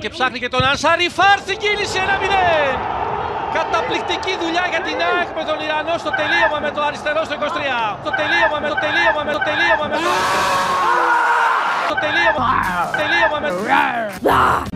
Και ψάχνει και τον Ανσάρι Φάρθη κίνηση 1-0. Καταπληκτική δουλειά για την ΑΕΚ με τον Ιρανό στο τελείωμα με το αριστερό στο 23. Το τελείωμα με το τελείωμα με το τελείωμα με το... Το τελείωμα, τελείωμα με... Şurayı